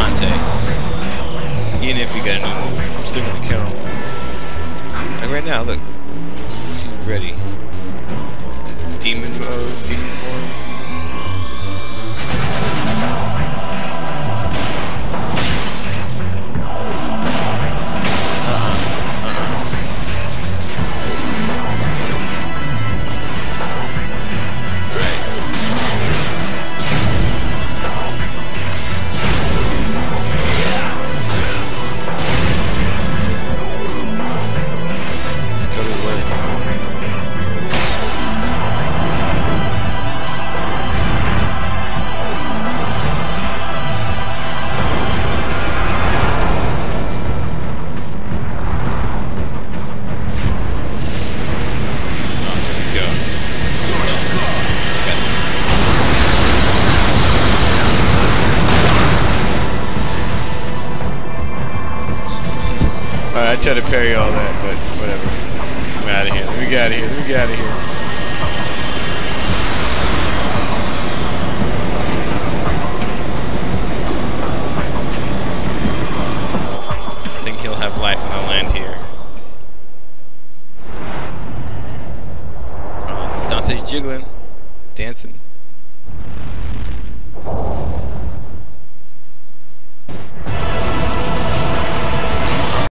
Dante. Even if he got a new move, I'm still gonna kill him. Like right now, look. Tried to parry all that, but whatever. I'm out of here. Let me get out of here. Let me get out of here. I think he'll have life when I'll land here. Oh, Dante's jiggling, dancing.